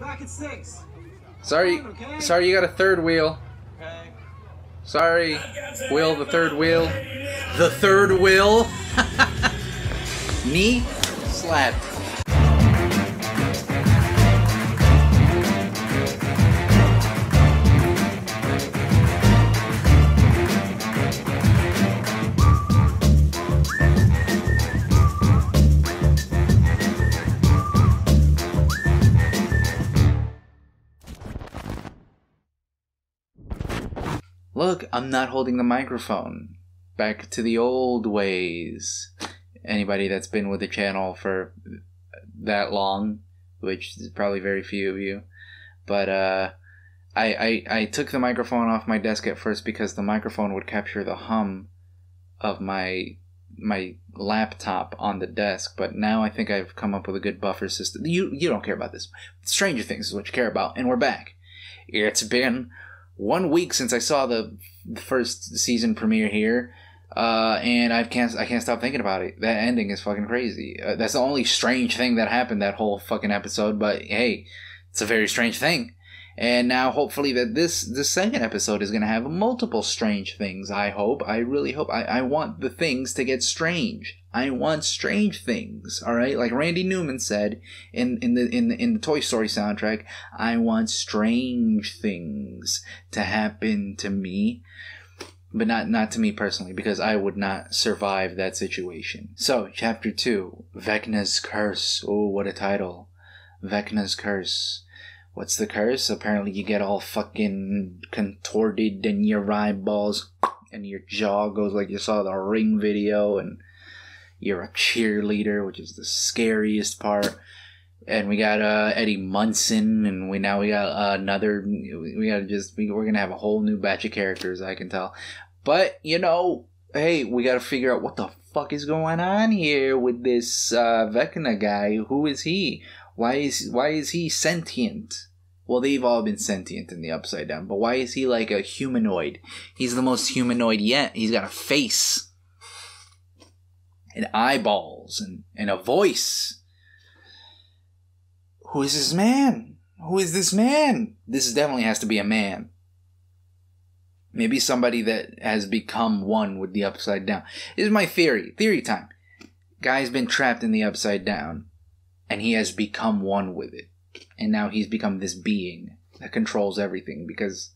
Back at six. Sorry, Okay. sorry, you got a third wheel. Okay. Sorry, wheel, the third wheel. The third wheel. Knee slap. Look, I'm not holding the microphone. Back to the old ways. Anybody that's been with the channel for that long, which is probably very few of you, but uh, I, I I took the microphone off my desk at first because the microphone would capture the hum of my my laptop on the desk, but now I think I've come up with a good buffer system. You you don't care about this. Stranger Things is what you care about, and we're back. It's been one week since I saw the first season premiere here, uh, and I can't I can't stop thinking about it. That ending is fucking crazy. Uh, that's the only strange thing that happened that whole fucking episode. But hey, it's a very strange thing. And now, hopefully, that this the second episode is gonna have multiple strange things. I hope. I really hope. I, I want the things to get strange. I want strange things. All right, like Randy Newman said in in the in the, in the Toy Story soundtrack. I want strange things to happen to me, but not not to me personally because I would not survive that situation. So, chapter two, Vecna's curse. Oh, what a title! Vecna's curse. What's the curse? Apparently, you get all fucking contorted and your eyeballs and your jaw goes like you saw the ring video, and you're a cheerleader, which is the scariest part. And we got uh, Eddie Munson, and we now we got uh, another. We got just we, we're gonna have a whole new batch of characters. I can tell, but you know, hey, we got to figure out what the fuck is going on here with this uh, Vecna guy. Who is he? Why is why is he sentient? Well, they've all been sentient in the Upside Down, but why is he like a humanoid? He's the most humanoid yet. He's got a face, and eyeballs, and, and a voice. Who is this man? Who is this man? This definitely has to be a man. Maybe somebody that has become one with the Upside Down. This is my theory. Theory time. Guy's been trapped in the Upside Down, and he has become one with it. And now he's become this being that controls everything because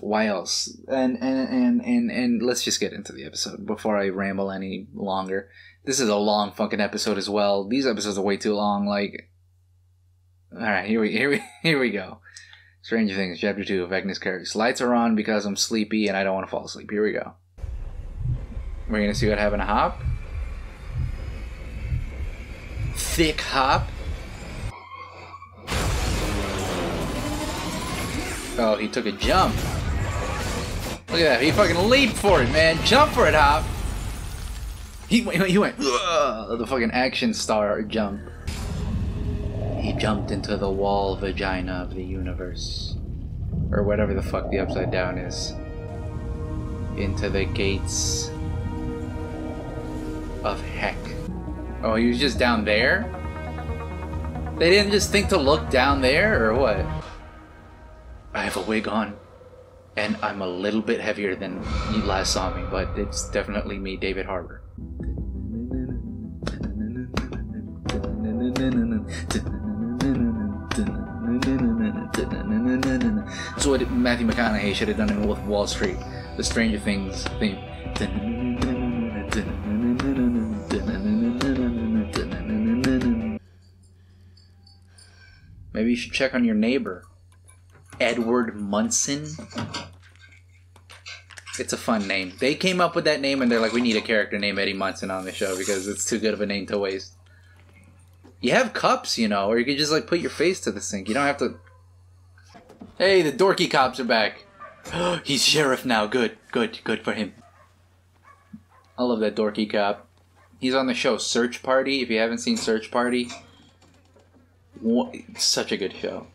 why else? And and and and, and let's just get into the episode before I ramble any longer. This is a long fucking episode as well. These episodes are way too long. Like, all right, here we here we here we go. Stranger Things, Chapter Two Vecna's Curse. Lights are on because I'm sleepy and I don't want to fall asleep. Here we go. We're gonna see what happened to Hop. Thick Hop. Oh, he took a jump. Look at that. He fucking leaped for it, man. Jump for it, Hop. He went, he went, "Ugh," the fucking action star jump. He jumped into the wall vagina of the universe. Or whatever the fuck the upside down is. Into the gates of heck. Oh, he was just down there? They didn't just think to look down there, or what? I have a wig on. And I'm a little bit heavier than you last saw me, but it's definitely me, David Harbour. So what Matthew McConaughey should have done in Wolf Wall Street, the Stranger Things theme. Maybe you should check on your neighbor. Edward Munson. It's a fun name. They came up with that name and they're like, we need a character named Eddie Munson on the show because it's too good of a name to waste. You have cups, you know, or you could just like put your face to the sink. You don't have to. Hey, the dorky cops are back. He's sheriff now. Good, good, good for him. I love that dorky cop. He's on the show Search Party. If you haven't seen Search Party, wha- such a good show.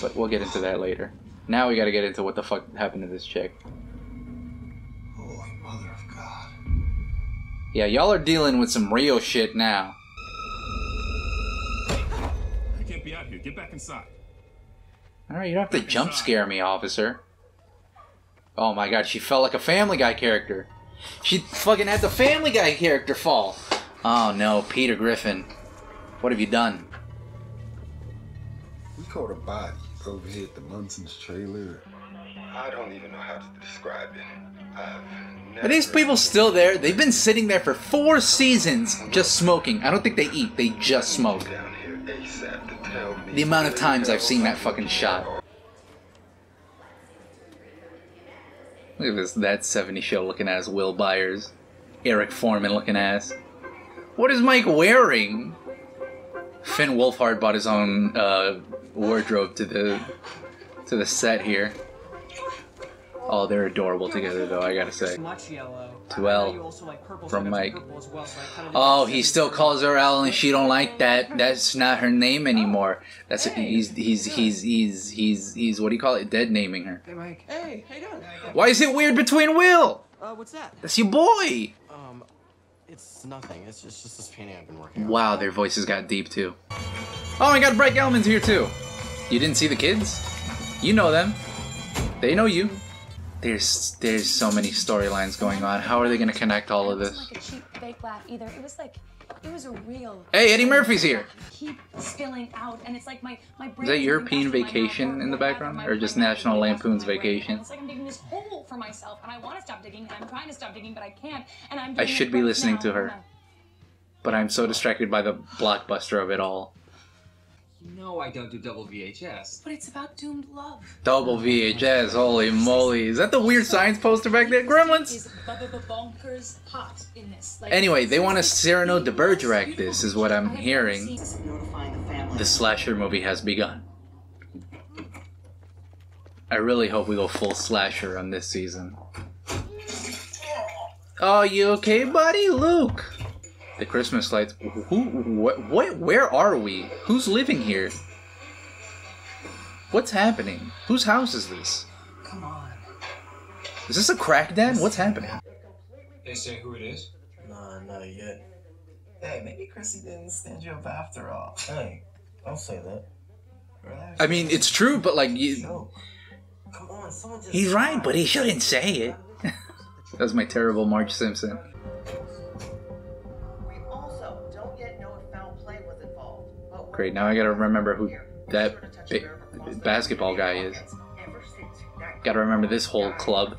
But we'll get into that later. Now we gotta get into what the fuck happened to this chick. Holy mother of God. Yeah, y'all are dealing with some real shit now. I can't be out here. Get back inside. All right, you don't have to jump scare me, officer. Oh my god, she felt like a Family Guy character. She fucking had the Family Guy character fall. Oh no, Peter Griffin. What have you done? We caught a body over here at the Munson's trailer. I don't even know how to describe it. I've Are these people still there? They've been sitting there for four seasons just smoking. I don't think they eat, they just smoke. down here ASAP to tell me The amount of times I've seen that fucking shot. Look at this that 70 show looking ass Will Byers. Eric Forman looking ass. What is Mike wearing? Finn Wolfhard bought his own uh, wardrobe to the to the set here. Oh, they're adorable together though, I gotta say. Much yellow. To El I know you also like purple, from so I got Mike. some purple as well, so I kinda Oh, he still calls her Al, and she don't like that. That's not her name anymore. That's he's he's he's he's he's he's what do you call it? Dead naming her. Hey, Mike. Hey, how you doing? Why is it weird between Will? Uh, what's that? That's your boy. Um, it's nothing. It's just, just this painting I've been working on. Wow, their voices got deep too. Oh my God, Brett Gelman's here too. You didn't see the kids? You know them. They know you. There's there's so many storylines going on. How are they gonna connect all of It this? wasn't like a cheap fake laugh either. It was like it was a real. Hey, Eddie Murphy's here. Keep spilling out, and it's like my my brain. Is that European going back to my Vacation in the background, or just National Lampoon's. Vacation? It's like I'm digging this hole for myself, and I want to stop digging, and I'm trying to stop digging, but I can't. And I'm. I should be listening to her. But I'm so distracted by the blockbuster of it all. No, I don't do double VHS. But it's about doomed love. Double VHS, holy moly. Is that the weird science poster back there? Gremlins? Is bonkers hot in this. Like, Anyway, they want to Cyrano de Bergerac this, is what I'm hearing. the. The slasher movie has begun. I really hope we go full slasher on this season. Oh, you okay, buddy? Luke! The Christmas lights. Who? What? What? Where are we? Who's living here? What's happening? Whose house is this? Come on. Is this a crack den? What's happening? They say who it is? Nah, not yet. Hey, maybe Chrissy didn't stand you up after all. Hey, don't say that. Relax. I mean, it's true, but like, you, No. Come on, someone just. he's right, but he shouldn't say it. that was my terrible Marge Simpson. Involved. Great, now I gotta remember who that Be sure to touch ba- nerve across the basketball guy is. Ever since tonight. Gotta remember this whole club.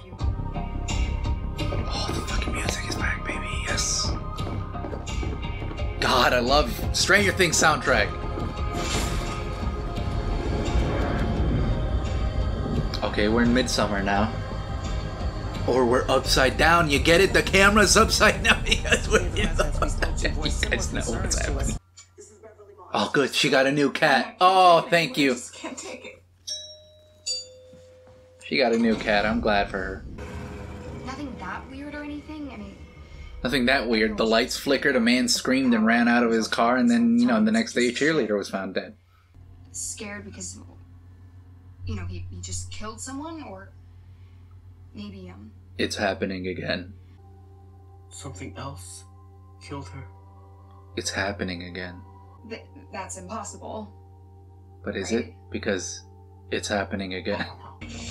Oh, the fucking music is back, baby. Yes. God, I love Stranger Things soundtrack. Okay, we're in midsummer now. Or we're upside down. You get it? The camera's upside down because we're in the... You guys know what's happening. Oh, good. She got a new cat. Oh, thank you. Just can't take it. She got a new cat. I'm glad for her. Nothing that weird or anything. I mean, Nothing that weird. The lights flickered, a man screamed and ran out of his car, and then, you know, the next day a cheerleader was found dead. scared because, you know, he, he just killed someone, or maybe um. It's happening again. Something else killed her. It's happening again. Th- that's impossible. But is it? Because it's happening again.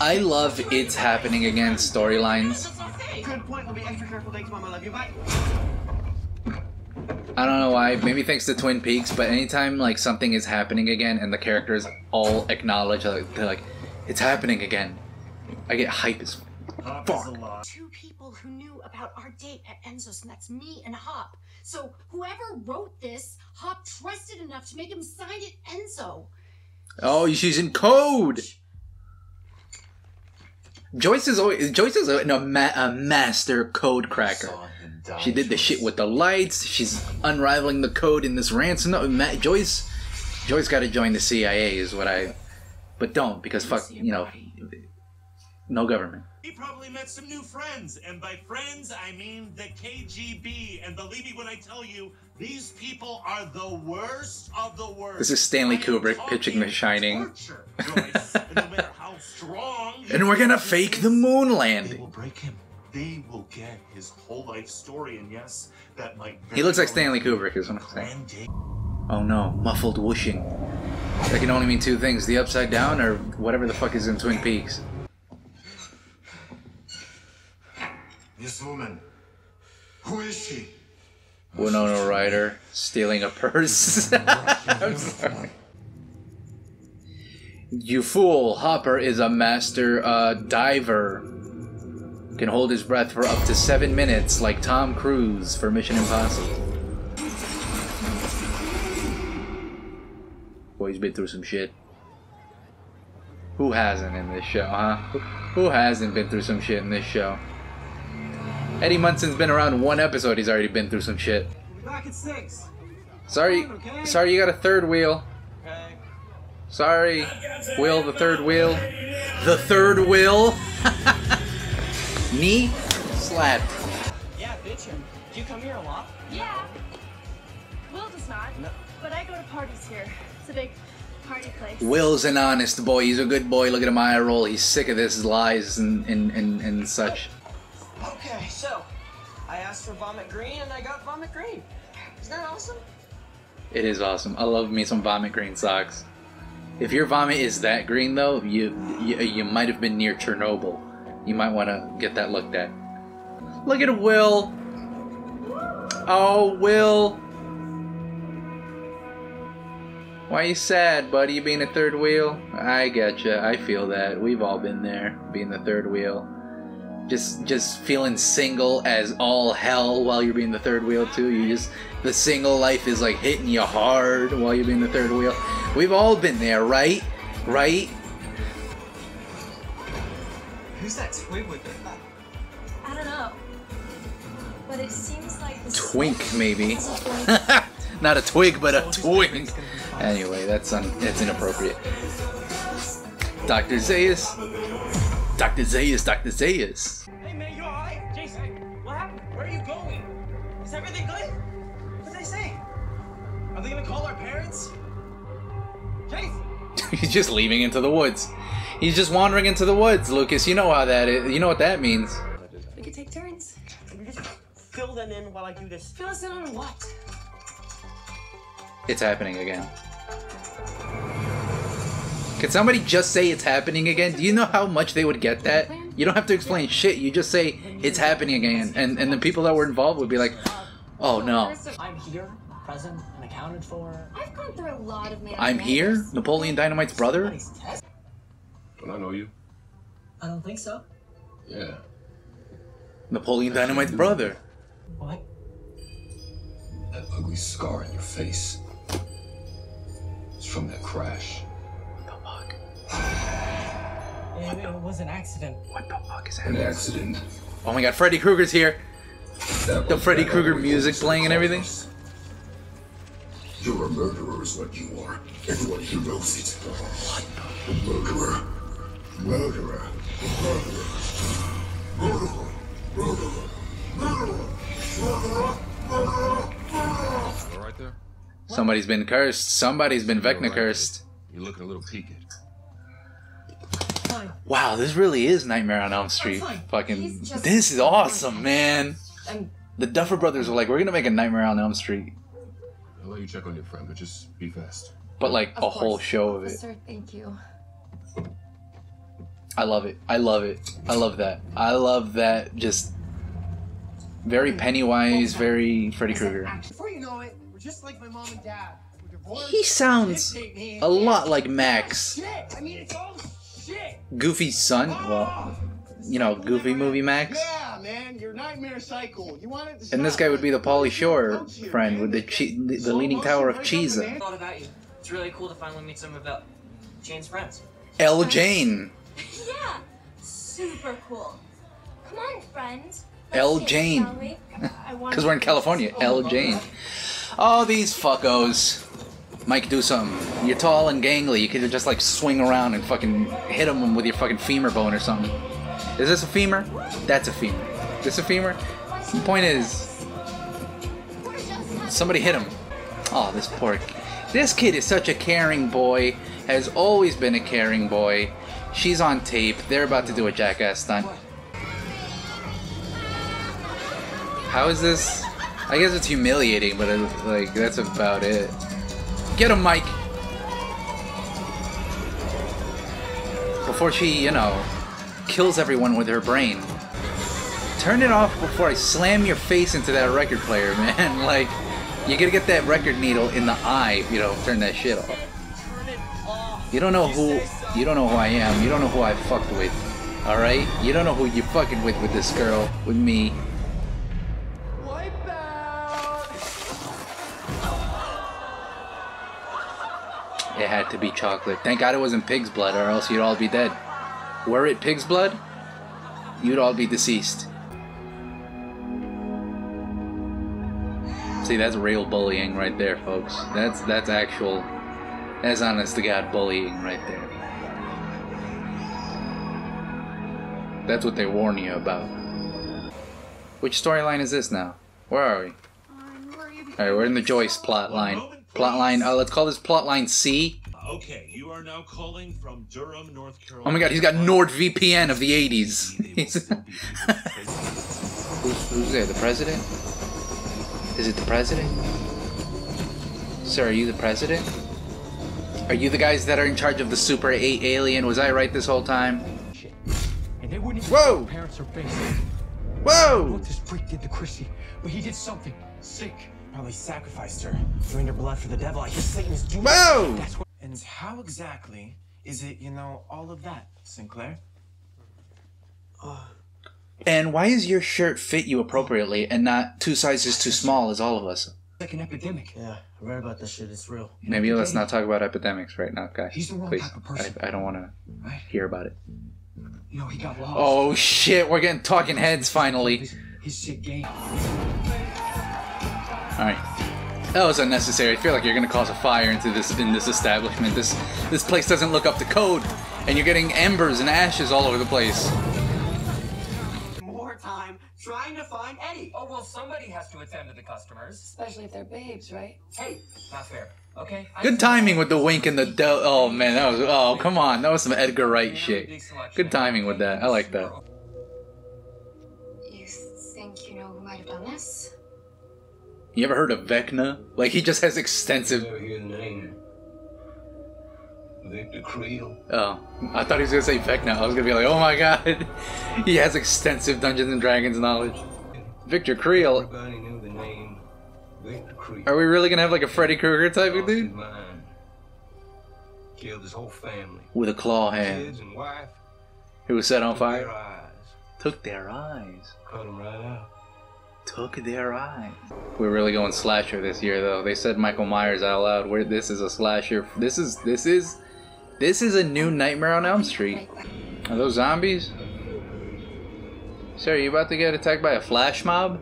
I love It's Happening Again storylines. Good point. We'll be extra careful. Thanks, Mom. I love you. Bye. I don't know why, maybe thanks to Twin Peaks, but anytime like something is happening again and the characters all acknowledge like they're like, it's happening again. I get hype as fuck. two people who knew about our date at Enzo's, and that's me and Hop. So whoever wrote this, Hop trusted enough to make him sign it Enzo. Oh, she's in code. Joyce is always, Joyce is a, no, ma- a master code cracker. Saw him die She did the shit with the lights. She's unraveling the code in this ransom. No, Ma- Joyce, Joyce got to join the CIA is what I. But don't because fuck you know, no government. He probably met some new friends, and by friends I mean the KGB. And believe me when I tell you, these people are the worst of the worst. This is Stanley Kubrick pitching The Shining. Torture, Joyce. and no strong, And we're gonna fake the moon They landing. will break him. They will get his whole life story, and yes, that might. He looks like Stanley Kubrick, is what I'm saying. Day. Oh no, muffled whooshing. That can only mean two things: the upside down or whatever the fuck is in Twin Peaks. This woman. Who is she? Winona Ryder stealing a purse. I'm sorry. You fool! Hopper is a master uh, diver. Can hold his breath for up to seven minutes, like Tom Cruise for Mission Impossible. Boy, he's been through some shit. Who hasn't in this show, huh? Who- Who hasn't been through some shit in this show? Eddie Munson's been around one episode. He's already been through some shit. Back at six. Sorry, sorry, you got a third wheel. Sorry, Will the third wheel. The third wheel. Knee slap. Yeah, bitch. Do you come here a lot? Yeah. Will does not. No. But I go to parties here. It's a big party place. Will's an honest boy. He's a good boy. Look at him eye roll. He's sick of this lies and and, and, and such. Okay, so I asked for vomit green and I got vomit green. Isn't that awesome? It is awesome. I love me some vomit green socks. If your vomit is that green though, you you, you might have been near Chernobyl. You might want to get that looked at. Look at Will. Oh, Will. Why you sad, buddy? You being a third wheel? I getcha. I feel that. We've all been there, being the third wheel. Just, just feeling single as all hell while you're being the third wheel too. You just, the single life is like hitting you hard while you're being the third wheel. We've all been there, right? Right? Who's that twig with it? I don't know. But it seems like Twink, maybe. Not a twig, but a twink. Anyway, that's un- that's inappropriate. Dr. Zayas. Dr. Zayas, Dr. Zayas. Hey man, you alright? Jason, what happened? Where are you going? Is everything good? What did they say? Are they gonna call our parents? Jason! He's just leaving into the woods. He's just wandering into the woods, Lucas. You know how that is. You know what that means. We could take turns. You just fill them in while I do this. Fill us in on what? It's happening again. Can somebody just say it's happening again? Do you know how much they would get that? You don't have to explain shit. You just say it's happening again, and and the people that were involved would be like, "Oh no, I'm here, present, and accounted for. I've gone through a lot of man. I'm here, Napoleon Dynamite's brother." Don't I know you? I don't think so. Yeah. Napoleon Dynamite's brother. What? That ugly scar on your face. It's from that crash. It, it was an accident. What the fuck is An accident. Oh my God, Freddy Krueger's here. That The Freddy Krueger music playing and everything. You're a murderer is what you are. Everyone here knows it. What the? Murderer. Murderer. Murderer. Murderer. Murderer. Murderer. Murderer. Murderer. All right there? Somebody's been cursed. Somebody's been Vecna cursed. You're looking a little peaked. Wow, this really is Nightmare on Elm Street. Fucking, this is awesome, man. The Duffer Brothers were like, we're gonna make a Nightmare on Elm Street, I'll let you check on your friend, but just be fast. but like Of a whole show of it. Officer, thank you. I love it. I love it. I love that. I love that. Just very Pennywise, very Freddy Krueger. Before you know it, we're just like my mom and dad. He sounds a lot like Max, I mean, it's all shit. Goofy's son. Well, you know, Goofy movie Max. Yeah, man, your nightmare cycle. You want it to And this guy would be the Pauly Shore friend with the che- the, the leaning tower of Cheesa. thought about you. It's really cool to finally meet some of Jane's friends. El. Jane. Yeah, super cool. Come on, friend. El. Jane. shall we? Because we're in California. El. Jane. Oh, these fuckos. Mike, do something. You're tall and gangly. You could just like swing around and fucking hit him with your fucking femur bone or something. Is this a femur? That's a femur. This a femur? The point is, somebody hit him. Oh, this poor. This kid is such a caring boy. Has always been a caring boy. She's on tape. They're about to do a jackass stunt. How is this? I guess it's humiliating, but it, like that's about it. Get him, Mike. Before she, you know, kills everyone with her brain. Turn it off before I slam your face into that record player, man. Like, you gotta get that record needle in the eye if you don't turn that shit off. You don't know who you don't know who I am. You don't know who I fucked with. Alright? You don't know who you're fucking with with this girl, with me. It had to be chocolate. Thank God it wasn't pig's blood, or else you'd all be dead. Were it pig's blood, you'd all be deceased. See, that's real bullying right there, folks. That's that's actual, that's honest to God bullying right there. That's what they warn you about. Which storyline is this now? Where are we? Alright, we're in the Joyce plot line. Plot line, uh, let's call this plotline C. Okay, you are now calling from Durham, North Carolina. Oh my god, he's got NordVPN of the 80s. who's, who's there? The president? Is it the president? Sir, are you the president? Are you the guys that are in charge of the Super 8 alien? Was I right this whole time? And they wouldn't even Whoa! know parents are facing. Whoa! What this freak did to Chrissy, but he did something sick. Probably sacrificed her, drained her blood for the devil. I guess Satan is doing Whoa! That's what. And how exactly is it, you know, all of that, Sinclair? And why does your shirt fit you appropriately and not two sizes too small as all of us? Like an epidemic. Yeah, I read about this shit. It's real. Maybe let's not talk about epidemics right now, guys. He's the wrong Please. type of person. I, I don't want to hear about it. You know, he got lost. Oh shit, we're getting talking heads finally. His, his sick game. Alright. That was unnecessary. I feel like you're gonna cause a fire into this in this establishment. This this place doesn't look up to code, and you're getting embers and ashes all over the place. More time trying to find Eddie. Oh, well, somebody has to attend to the customers. Especially if they're babes, right? Hey, not fair. Okay? Good timing with the wink and the del- oh man, that was oh come on, that was some Edgar Wright shit. Good timing with that. I like that. You think you know who might have done this? You ever heard of Vecna? Like he just has extensive. Never hear the name. Victor Creel. Oh, I thought he was gonna say Vecna. I was gonna be like, oh my god, he has extensive Dungeons and Dragons knowledge. Victor Creel. Everybody knew the name Victor Creel. Are we really gonna have like a Freddy Krueger type of dude? Killed his whole family. With a claw hand. Kids and wife. Who was set on their fire? eyes. Took their eyes. Cut them right out. Took their eyes. We're really going slasher this year, though. They said Michael Myers out loud. Where this is a slasher. This is this is this is a new Nightmare on Elm Street. Are those zombies? Sir, you about to get attacked by a flash mob?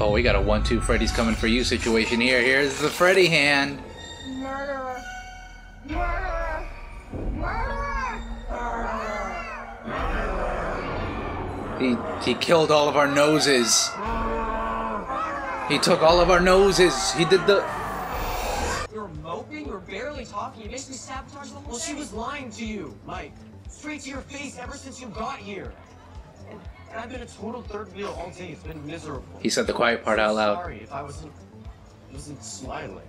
Oh, we got a one-two Freddy's coming for you situation here. Here's the Freddy hand. He he killed all of our noses. He took all of our noses. He did the. We were moping, we were barely talking. You basically sabotaged the whole Well, she was lying to you, Mike. Straight to your face ever since you got here. And, and I've been a total third wheel all day. It's been miserable. He said the quiet part out loud. Sorry if I wasn't wasn't smiling.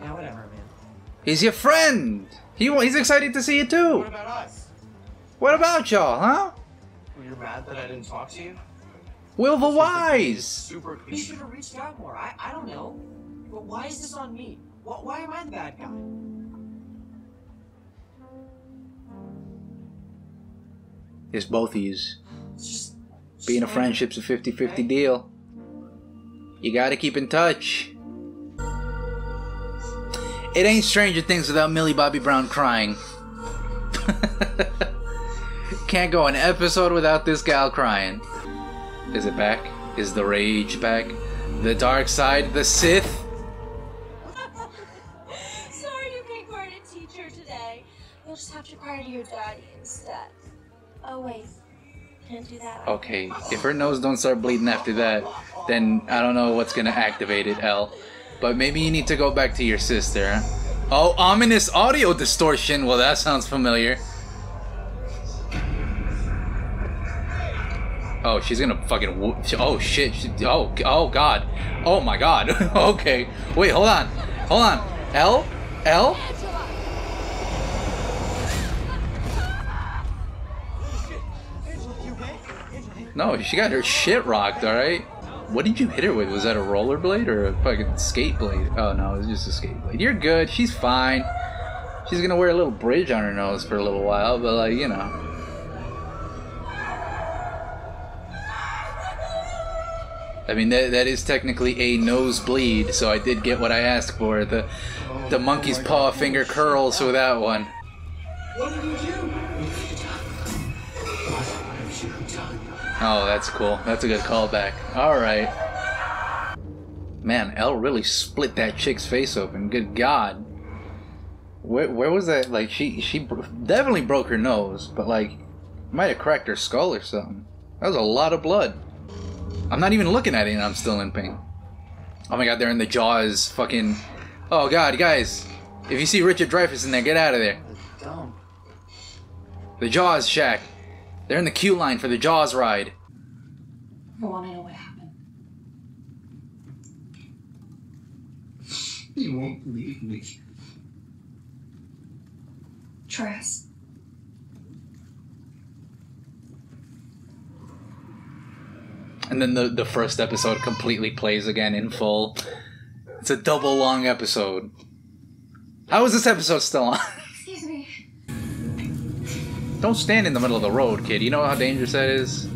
Yeah, whatever, man. He's your friend. He he's excited to see you too. What about us? What about y'all, huh? Well, you're mad that I didn't talk to you? Will the Wise. Super. You should have reached out more. I I don't know. But why is this on me? Why, why am I the bad guy? It's both of yous. It's just Being a friendship's a 50-50 deal. You gotta keep in touch. It ain't Stranger Things without Millie Bobby Brown crying. Can't go an episode without this gal crying. Is it back? Is the rage back? The dark side, the Sith? Sorry you can't cry to teacher today. You'll just have to cry to your daddy instead. Oh wait, can't do that. Okay, if her nose don't start bleeding after that, then I don't know what's gonna activate it, El. But maybe you need to go back to your sister. Oh, ominous audio distortion. Well, that sounds familiar. Oh, she's gonna fucking. Oh shit! She, oh, oh god! Oh my god! okay, wait, hold on, hold on. El, El. No, she got her shit rocked. All right. What did you hit her with? Was that a rollerblade or a fucking skate blade? Oh no, it was just a skate blade. You're good. She's fine. She's gonna wear a little bridge on her nose for a little while, but like you know. I mean that that is technically a nosebleed, so I did get what I asked for. The the monkey's paw finger curls with that one. What did you do? Oh, that's cool. That's a good callback. All right. Man, El really split that chick's face open. Good God. Where, where was that? Like she she definitely broke her nose, but like might have cracked her skull or something. That was a lot of blood. I'm not even looking at it, and I'm still in pain. Oh my God, they're in the Jaws. Fucking. Oh God, guys, if you see Richard Dreyfuss in there, get out of there. Dumb. The Jaws shack. They're in the queue line for the Jaws ride. I want to know what happened. You won't leave me. Tress. And then the, the first episode completely plays again in full. It's a double long episode. How is this episode still on? Excuse me. Don't stand in the middle of the road, kid. You know how dangerous that is?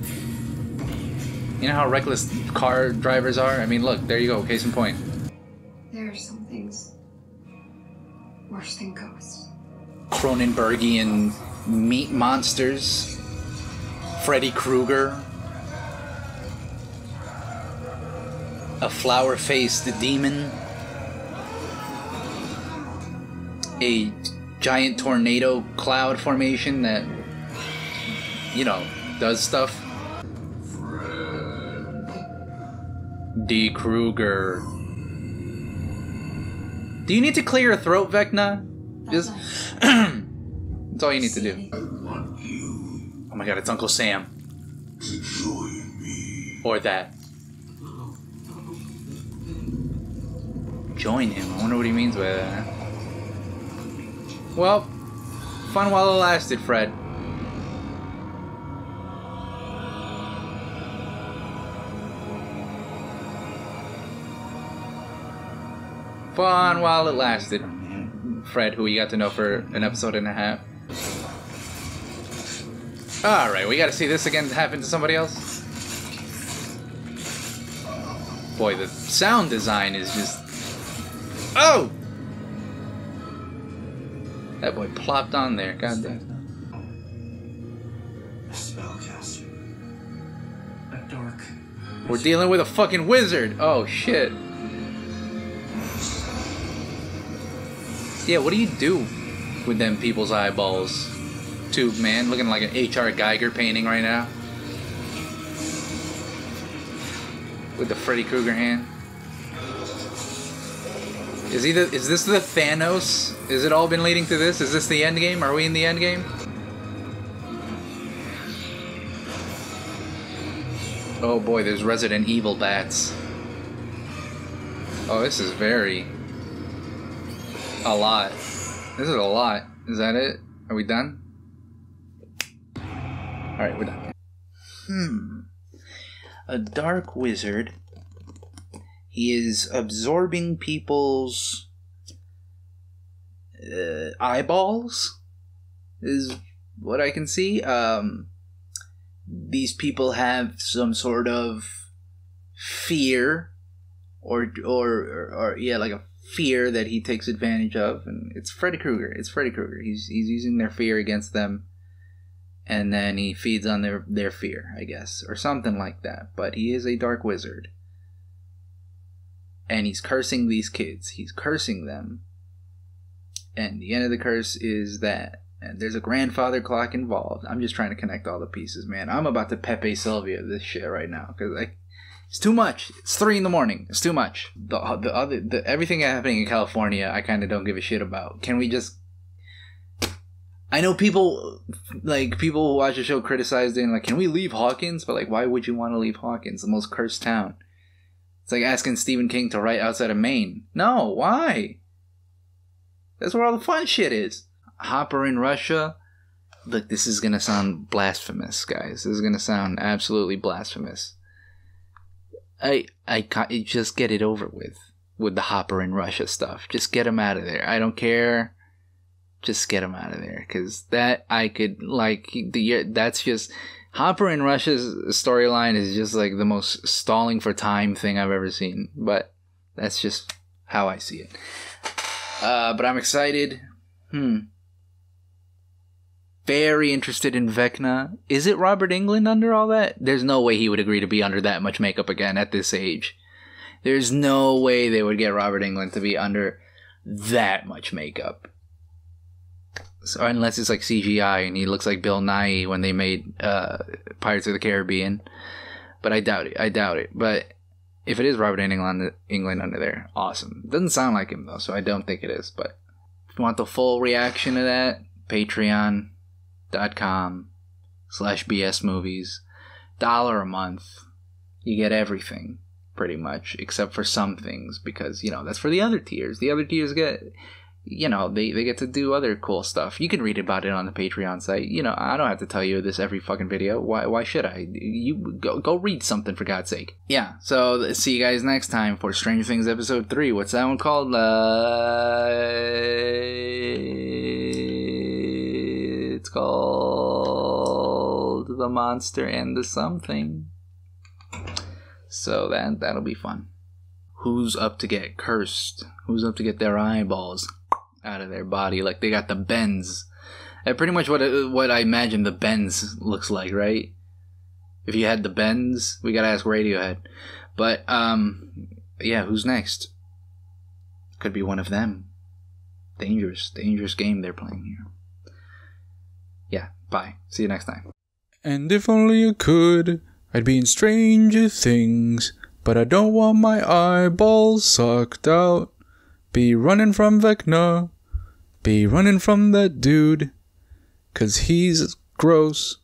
You know how reckless car drivers are? I mean, look, there you go, case in point. There are some things worse than ghosts. Cronenbergian meat monsters. Freddy Krueger. A flower faced demon. A giant tornado cloud formation that, you know, does stuff. D. Kruger. Do you need to clear your throat, Vecna? Just. That's all you need to do. Oh my god, it's Uncle Sam. Or that. Join him. I wonder what he means by that. Well, fun while it lasted, Fred. Fun while it lasted. Fred, who we got to know for an episode and a half. Alright, we gotta see this again happen to somebody else. Boy, the sound design is just. Oh! That boy plopped on there, god damn. A spellcaster. A dark. We're dealing with a fucking wizard! Oh shit. Yeah, what do you do with them people's eyeballs? Tube man, looking like an H.R. Giger painting right now. With the Freddy Krueger hand. Is he the, is this the Thanos? Is it all been leading to this? Is this the end game? Are we in the end game? Oh boy, there's Resident Evil bats. Oh, this is very a lot. This is a lot. Is that it? Are we done? Alright, we're done. Hmm. A dark wizard. He is absorbing people's uh, eyeballs, is what I can see. Um, these people have some sort of fear, or, or, or, or yeah, like a fear that he takes advantage of, and it's Freddy Krueger. It's Freddy Krueger. He's he's using their fear against them, and then he feeds on their their fear, I guess, or something like that. But he is a dark wizard, and he's cursing these kids. He's cursing them, and the end of the curse is that. There's a grandfather clock involved. I'm just trying to connect all the pieces, man. I'm about to Pepe Silvia this shit right now because like it's too much. It's three in the morning. It's too much. The the other the everything happening in California, I kind of don't give a shit about. Can we just? I know people like people who watch the show criticized it and like, can we leave Hawkins? But like, why would you want to leave Hawkins, the most cursed town? It's like asking Stephen King to write outside of Maine. No, why? That's where all the fun shit is. Hopper in Russia. Look, this is gonna sound blasphemous, guys. This is gonna sound absolutely blasphemous. I I can't just get it over with with the Hopper in Russia stuff. Just get him out of there. I don't care. Just get him out of there, cause that I could like the that's just Hopper and Rush's storyline is just like the most stalling for time thing I've ever seen. But that's just how I see it. Uh, but I'm excited. Hmm. Very interested in Vecna. Is it Robert Englund under all that? There's no way he would agree to be under that much makeup again at this age. There's no way they would get Robert Englund to be under that much makeup. So unless it's like CGI and he looks like Bill Nighy when they made uh, Pirates of the Caribbean, but I doubt it. I doubt it. But if it is Robert Englund, Englund under there, awesome. Doesn't sound like him though, so I don't think it is. But if you want the full reaction to that, Patreon dot com slash BS movies, dollar a month. You get everything pretty much, except for some things because you know that's for the other tiers. The other tiers get you know they, they get to do other cool stuff. You can read about it on the patreon site. You know i don't have to tell you this every fucking video. Why why should i? You go go read something for god's sake. Yeah so see you guys next time for stranger things episode 3 what's that one called? Uh it's called the monster and the something. So that that'll be fun. Who's up to get cursed? Who's up to get their eyeballs out of their body. Like they got the bends. And pretty much what what I imagine the bends looks like, right? If you had the bends, we gotta ask Radiohead. But um, yeah, who's next? Could be one of them. Dangerous, dangerous game they're playing here. Yeah, bye. See you next time. And if only you could, I'd be in Stranger Things. But I don't want my eyeballs sucked out. Be running from Vecna. Be running from that dude. Cause he's gross.